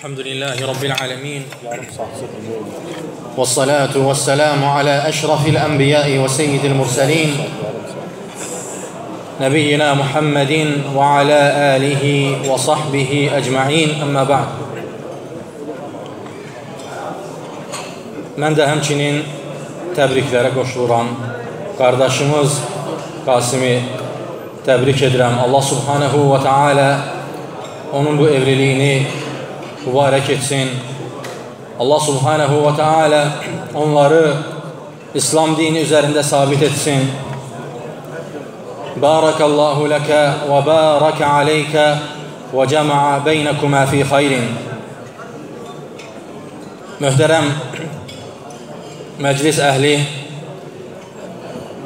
الحمد لله رب العالمين. والصلاة والسلام على أشرف الأنبياء وسيد المرسلين. نبينا محمد وعلى آله وصحبه أجمعين. أما بعد. من دهم چنين تبريك ذرك وشورا قرداشمز قاسمي تبريك درام الله سبحانه وتعالى onun bu evliliğini mübarək etsin. Allah subhanahu və teala onları İslam dini üzərində sabit etsin. Barakallahu ləkə və barakə aleykə və cəma'a beynəkümə fi xayrin. Möhtərəm məclis əhli,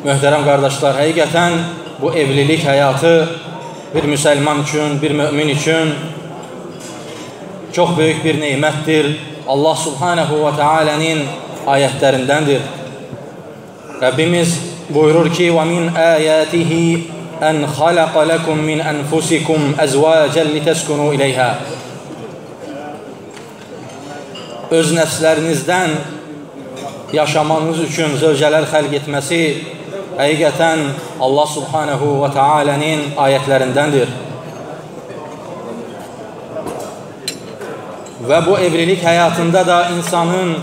möhtərəm qardaşlar, həqiqətən bu evlilik həyatı bir müsəlman üçün, bir mömin üçün çox böyük bir neymətdir. Allah subhanahu və tealənin ayətlərindəndir. Rəbbimiz buyurur ki, وَمِنْ آيَاتِهِ أَنْ خَلَقَ لَكُمْ مِنْ أَنْفُسِكُمْ أَزْوَاجًا لِتَسْكُنُوا إِلَيْهَا Öz nəfslərinizdən yaşamanız üçün zövcələr xəlq etməsi həqiqətən Allah subhanahu və tealənin ayətlərindəndir. Və bu evlilik həyatında da insanın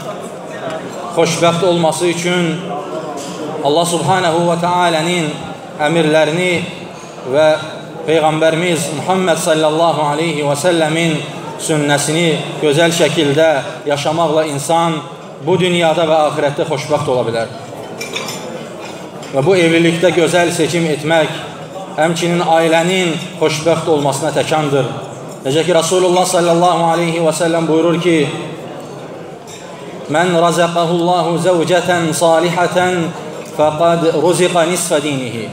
xoşbəxt olması üçün Allah subhanahu və tealənin əmirlərini və Peyğəmbərimiz Muhammed sallallahu aleyhi və səlləmin sünnəsini gözəl şəkildə yaşamaqla insan bu dünyada və axirətdə xoşbəxt ola bilər. Və bu evlilikdə gözəl seçim etmək, həmçinin ailənin xoşbəxt olmasına təkandır. Necə ki, Rasulullah sallallahu aleyhi və səlləm buyurur ki, Mən razəqəhullahu zəvcətən salihətən fəqad ruziqə nisfə dinihi.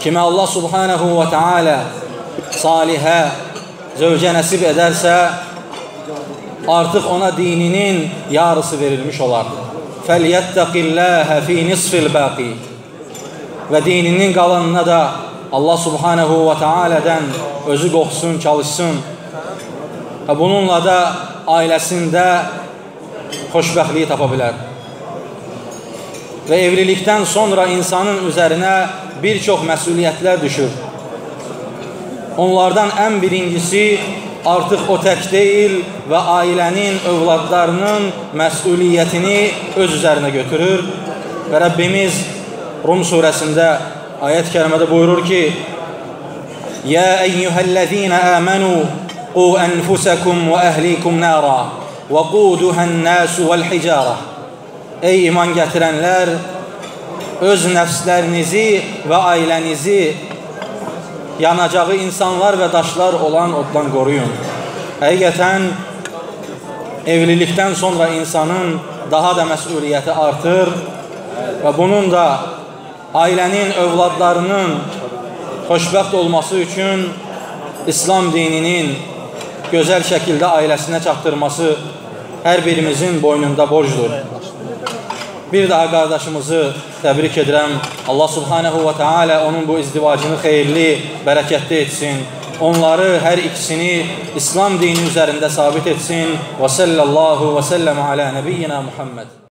Kimə Allah subhanahu və teala salihə zövcə nəsib edərsə, artıq ona dininin yarısı verilmiş olar. Fəliyyəttəqilləhə fi nisfil bəqi və dininin qalanına da Allah subhanahu və tealədən özü qorxsun, çalışsın və bununla da ailəsində xoşbəxtliyi tapa bilər. Və evlilikdən sonra insanın üzərinə bir çox məsuliyyətlər düşür. Onlardan ən birincisi artıq o tək deyil və ailənin, övladlarının məsuliyyətini öz üzərinə götürür. Və Rəbbimiz Rum surəsində ayət kərimədə buyurur ki, Yə əyyühəl-ləzīnə əmənu qu ənfusəkum və əhlikum nəra və quduhən-nəsu vəl-hicarə Ey iman gətirənlər, öz nəfslərinizi və ailənizi yanacağı insanlar və daşlar olan oddan qoruyun. Həqiqətən, evlilikdən sonra insanın daha da məsuliyyəti artır və bunun da ailənin, övladlarının xoşbəxt olması üçün İslam dininin gözəl şəkildə ailəsinə çatdırması hər birimizin boynunda borcdur. Bir daha qardaşımızı təbrik edirəm. Allah subhanahu və teala onun bu izdivacını xeyirli, bərəkətli etsin. Onları, hər ikisini İslam dini üzərində sabit etsin. Və sallallahu və səlləm alə nəbiyyina Muhammed.